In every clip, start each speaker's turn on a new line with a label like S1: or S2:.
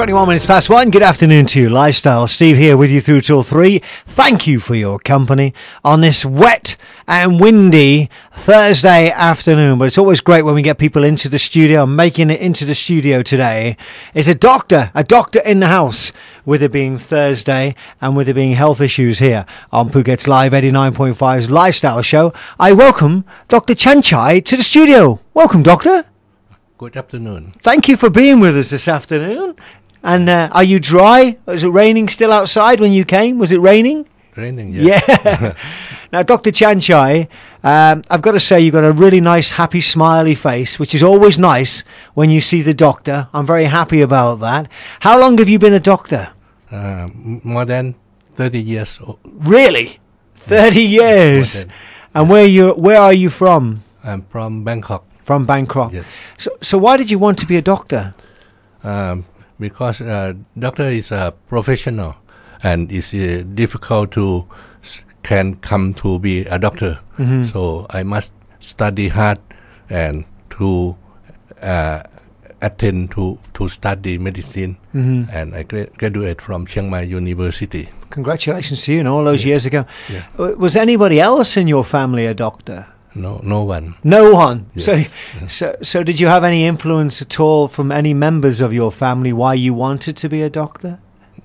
S1: 21 minutes past one. Good afternoon to you. Lifestyle Steve here with you through till three. Thank you for your company on this wet and windy Thursday afternoon. But it's always great when we get people into the studio. I'm Making it into the studio today It's a doctor, a doctor in the house, with it being Thursday and with it being health issues here on Phuket's Live 89.5's Lifestyle Show. I welcome Dr. Charnchai to the studio. Welcome, Doctor.
S2: Good afternoon.
S1: Thank you for being with us this afternoon. And uh, are you dry? Was it raining still outside when you came? Was it raining?
S2: Raining, yeah.
S1: Yeah. now, Dr. Charnchai, um, I've got to say you've got a really nice, happy, smiley face, which is always nice when you see the doctor. I'm very happy about that. How long have you been a doctor?
S2: Uh, more than 30 years old.
S1: Really? 30 years.
S2: Than-
S1: And where you where are you from?
S2: I'm from Bangkok.
S1: From Bangkok.
S2: Yes.
S1: So so why did you want to be a doctor?
S2: Um, because uh, doctor is a professional and it's uh, difficult to s- can come to be a doctor.
S1: Mm-hmm.
S2: So I must study hard and to uh, attend to, to study medicine.
S1: Mhm.
S2: And I gra- graduate from Chiang Mai University.
S1: Congratulations to you and all those years ago.
S2: Yeah.
S1: Was anybody else in your family a doctor?
S2: No, no one.
S1: No one.
S2: Yes.
S1: So, so, so did you have any influence at all from any members of your family why you wanted to be a doctor?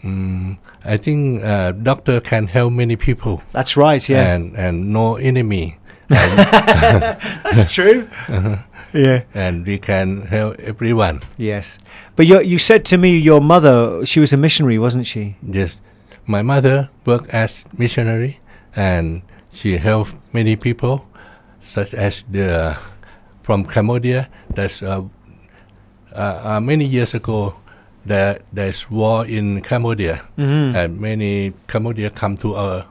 S2: Mm, I think uh, doctor can help many people
S1: That's right. Yeah,
S2: and and no enemy,
S1: that's true. Yeah.
S2: and we can help everyone.
S1: Yes. But you, you said to me your mother, she was a missionary, wasn't she?
S2: Yes, my mother worked as missionary, and she helped many people, such as the from Cambodia. That's uh, uh, uh, many years ago. There, there's war in Cambodia,
S1: Mm-hmm.
S2: and many Cambodia come to our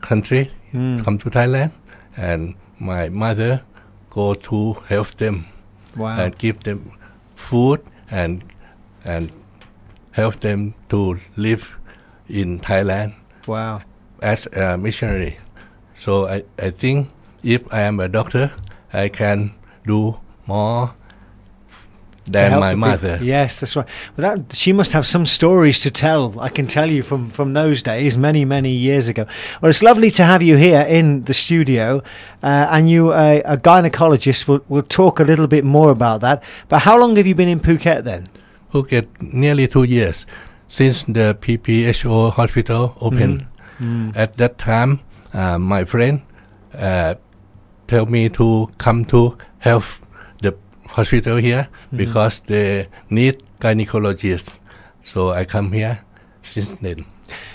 S2: country,
S1: Mm.
S2: come to Thailand, and my mother go to help them
S1: Wow.
S2: and give them food and and help them to live in Thailand
S1: wow.
S2: as a missionary. So I, I think if I am a doctor, I can do more than my
S1: people.
S2: mother.
S1: Yes, that's right. That, she must have some stories to tell. I can tell you from from those days, many many years ago. Well, it's lovely to have you here in the studio, uh, and you, uh, a gynecologist. We'll, we'll talk a little bit more about that. But how long have you been in Phuket then?
S2: Phuket nearly two years since the PPHO hospital opened.
S1: Mm.
S2: At that time, uh, my friend uh, tell me to come to help the hospital here because they need gynecologists. So I come here since then.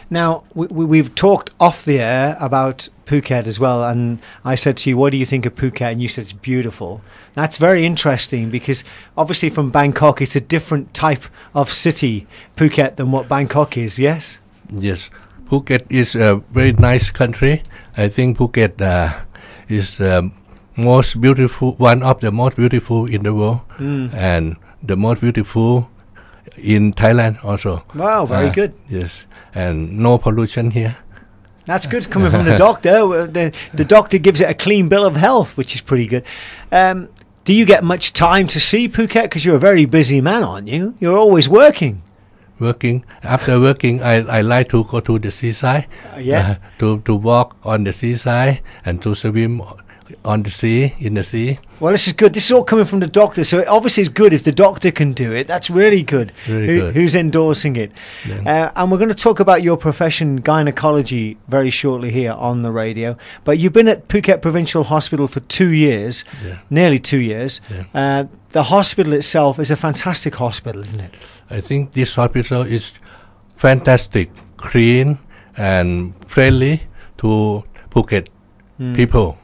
S1: Now we, we, we've talked off the air about Phuket as well, and I said to you, "What do you think of Phuket?" And you said it's beautiful. That's very interesting because obviously from Bangkok, it's a different type of city, Phuket, than what Bangkok is. Yes.
S2: Yes, Phuket is a very nice country. I think Phuket uh, is the most beautiful, one of the most beautiful in the world,
S1: Mm.
S2: and the most beautiful in Thailand also.
S1: Wow, very
S2: Uh,
S1: good.
S2: Yes, and no pollution here.
S1: That's good coming from the doctor. The, the doctor gives it a clean bill of health, which is pretty good. Um, do you get much time to see Phuket? Because you're a very busy man, aren't you? You're always working.
S2: Working after working, I, I like to go to the seaside.
S1: Uh, yeah.
S2: uh, to to walk on the seaside and to swim on the sea in the sea.
S1: Well, this is good. This is all coming from the doctor, so it obviously it's good if the doctor can do it. That's really good.
S2: Really
S1: Who-
S2: good.
S1: Who's endorsing it?
S2: Then-
S1: Uh, and we're going to talk about your profession, gynecology, very shortly here on the radio. But you've been at Phuket Provincial Hospital for two years,
S2: Yeah.
S1: nearly two years.
S2: Yeah.
S1: Uh, the hospital itself is a fantastic hospital, isn't it?
S2: I think this hospital is fantastic, clean and friendly to Phuket
S1: Mm.
S2: people.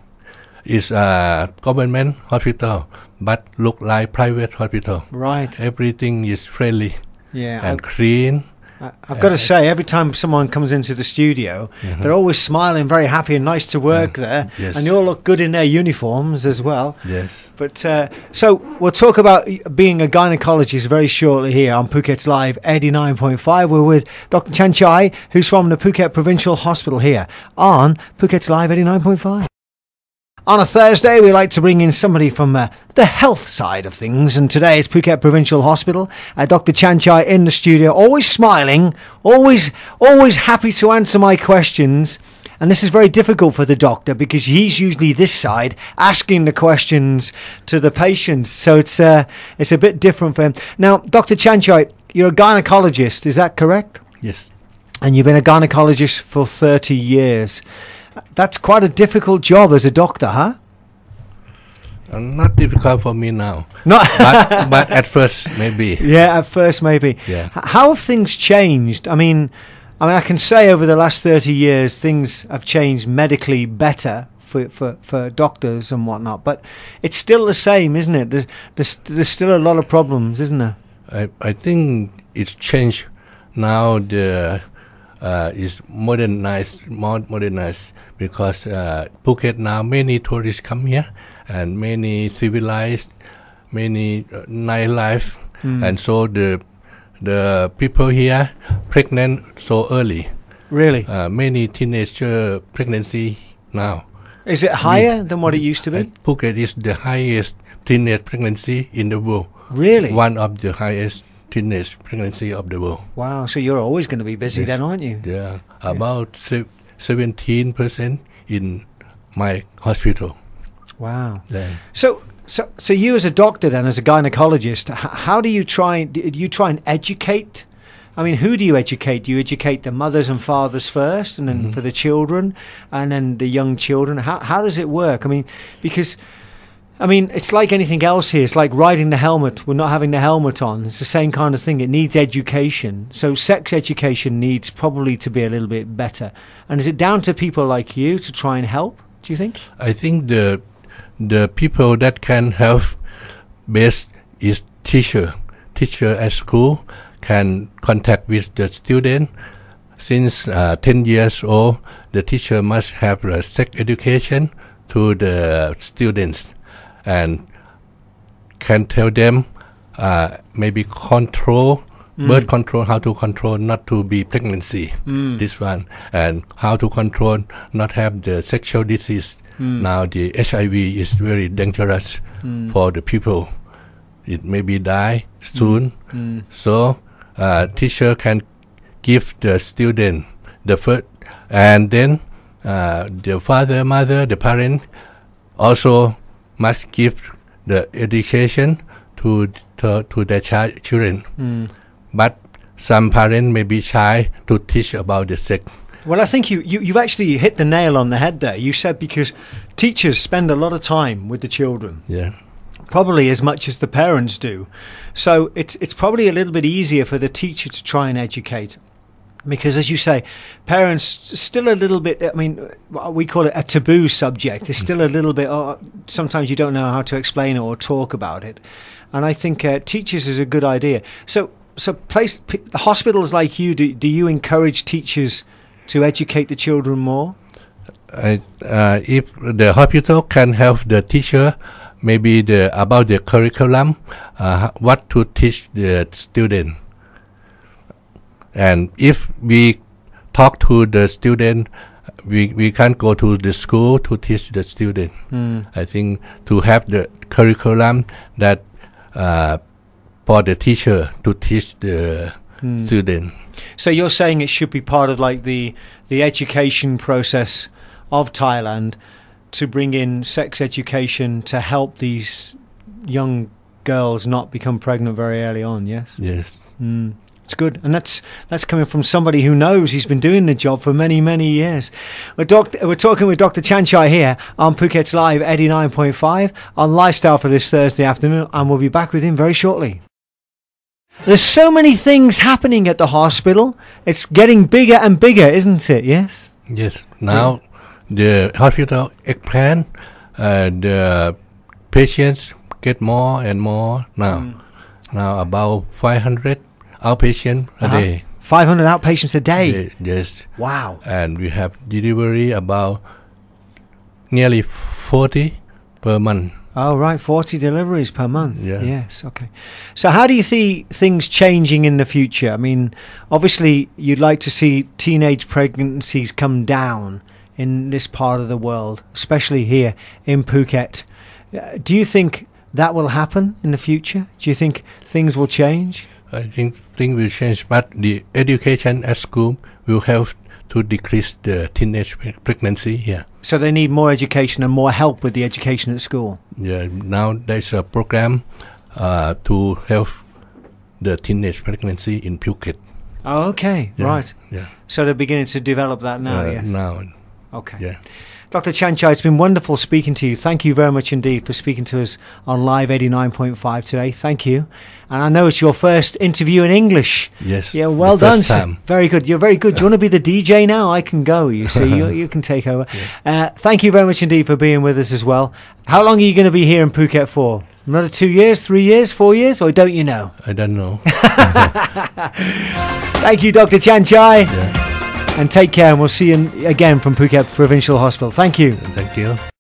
S2: It's a government hospital, but look like private hospital.
S1: Right.
S2: Everything is friendly
S1: Yeah.
S2: and clean.
S1: I, I've got to say, every time someone comes into the studio, mm-hmm. they're always smiling, very happy, and nice to mm. work there.
S2: Yes.
S1: And they all look good in their uniforms as well.
S2: Yes.
S1: But uh, so we'll talk about being a gynecologist very shortly here on Phuket's Live 89.5. We're with Dr. Charnchai, who's from the Phuket Provincial Hospital here on Phuket's Live 89.5. On a Thursday, we like to bring in somebody from uh, the health side of things, and today it's Phuket Provincial Hospital. Uh, Dr. Charnchai in the studio, always smiling, always, always happy to answer my questions. And this is very difficult for the doctor because he's usually this side asking the questions to the patients. So it's uh, it's a bit different for him. Now, Dr. Charnchai, you're a gynecologist, is that correct?
S2: Yes.
S1: And you've been a gynecologist for 30 years. That's quite a difficult job as a doctor, huh?
S2: Uh, not difficult for me now,
S1: Not
S2: but, but at first maybe.
S1: Yeah, at first maybe.
S2: Yeah.
S1: H- How have things changed? I mean, I mean, I can say over the last thirty years, things have changed medically better for, for, for doctors and whatnot. But it's still the same, isn't it? There's, there's there's still a lot of problems, isn't there?
S2: I, I think it's changed now. The uh, is modernized, more modernized because uh, Phuket now many tourists come here and many civilized, many uh, nightlife, and so the the people here pregnant so early.
S1: Really?
S2: Uh, many teenager pregnancy now.
S1: Is it higher than what it used to be?
S2: Phuket is the highest teenage pregnancy in the world.
S1: Really?
S2: One of the highest teenage pregnancy of the world.
S1: Wow. So you're always going to be busy
S2: Yes.
S1: then, aren't you?
S2: Yeah, about seventeen percent in my hospital.
S1: Wow.
S2: Yeah.
S1: So, so, so you as a doctor then, as a gynecologist, how do you try? Do you try and educate? I mean, who do you educate? Do you educate the mothers and fathers first, and then mm-hmm. for the children, and then the young children? How how does it work? I mean, because. I mean, it's like anything else here. It's like riding the helmet. We're not having the helmet on. It's the same kind of thing. It needs education. So, sex education needs probably to be a little bit better. And is it down to people like you to try and help? Do you think?
S2: I think the the people that can help best is teacher. Teacher at school can contact with the student. Since uh, 10 years old, the teacher must have a sex education to the students and can tell them uh, maybe control birth control how to control not to be pregnancy. This one and how to control not have the sexual disease. Now the hiv is very dangerous for the people. It maybe die soon. So uh, teacher can give the student the first and then uh, the father mother the parent also must give the education to to, to their child children hmm. but some parents may be shy to teach about the sex
S1: Well, I think you, you, you've actually hit the nail on the head there. You said because teachers spend a lot of time with the children,
S2: yeah
S1: probably as much as the parents do. So it's, it's probably a little bit easier for the teacher to try and educate. Because, as you say, parents still a little bit. I mean, we call it a taboo subject. It's still a little bit. Oh, sometimes you don't know how to explain or talk about it, and I think uh, teachers is a good idea. So, so place p- hospitals like you. Do, do you encourage teachers to educate the children more?
S2: I, uh, if the hospital can help the teacher maybe the about the curriculum uh, what to teach the student and if we talk to the student we, we can't go to the school to teach the student. I think to have the curriculum that uh, for the teacher to teach the student.
S1: So you're saying it should be part of like the the education process of Thailand to bring in sex education to help these young girls not become pregnant very early on. Yes,
S2: yes.
S1: Mm. Good, and that's that's coming from somebody who knows he's been doing the job for many many years. We're, doc- we're talking with Dr. Charnchai here on Phuket's Live 89.5 on Lifestyle for this Thursday afternoon, and we'll be back with him very shortly. There's so many things happening at the hospital. It's getting bigger and bigger, isn't it? Yes.
S2: Yes. Now the hospital expand, uh, the patients get more and more now. Now about 500 outpatient a
S1: Uh-huh.
S2: day.
S1: 500 outpatients a day.
S2: Ye- Yes,
S1: Wow.
S2: and we have delivery about nearly 40 per month.
S1: Oh, right. 40 deliveries per month.
S2: Yeah.
S1: Yes. Okay. So, how do you see things changing in the future? I mean, obviously, you'd like to see teenage pregnancies come down in this part of the world, especially here in Phuket. Uh, do you think that will happen in the future? Do you think things will change?
S2: I think things will change, but the education at school will help to decrease the teenage pregnancy here.
S1: So they need more education and more help with the education at school.
S2: Yeah, now there's a program uh, to help the teenage pregnancy in Phuket.
S1: Oh, okay,
S2: Yeah,
S1: right.
S2: Yeah.
S1: So they're beginning to develop that now.
S2: Uh,
S1: yes.
S2: Now,
S1: Okay.
S2: yeah.
S1: Dr. Charnchai, it's been wonderful speaking to you. Thank you very much indeed for speaking to us on Live 89.5 today. Thank you. And I know it's your first interview in English.
S2: Yes.
S1: Yeah, well done.
S2: time.
S1: Very good. You're very good. Do you want to be the DJ now? I can go. You see, you, you can take over. Uh, thank you very much indeed for being with us as well. How long are you going to be here in Phuket for? Another two years, three years, four years, or don't you know?
S2: I don't know.
S1: Thank you, Dr. Charnchai,
S2: yeah.
S1: And take care. And we'll see you again from Phuket Provincial Hospital. Thank you.
S2: Thank you.